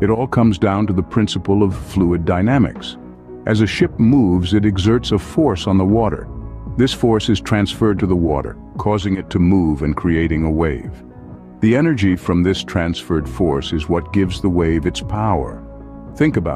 It all comes down to the principle of fluid dynamics. As a ship moves, it exerts a force on the water. This force is transferred to the water, causing it to move and creating a wave. The energy from this transferred force is what gives the wave its power. Think about